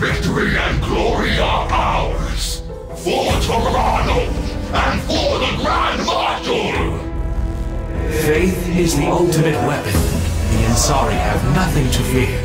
Victory and glory are ours! For Toronto! And for the Grand Marshal! Faith is the ultimate weapon. The Ensari have nothing to fear.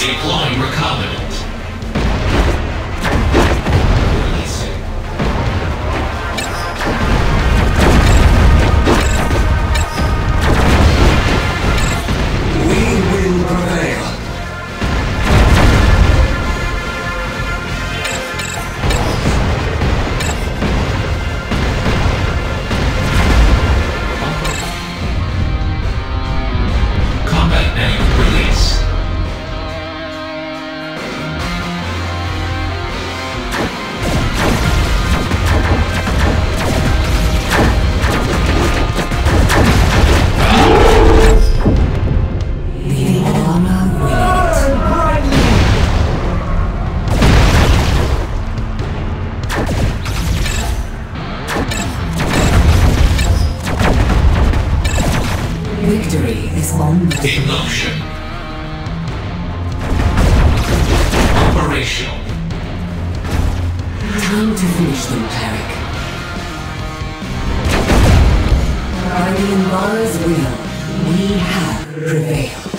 Deploying recombinant. In motion. Operational. Time to finish them, Cleric. By the Invara's will, we have prevailed.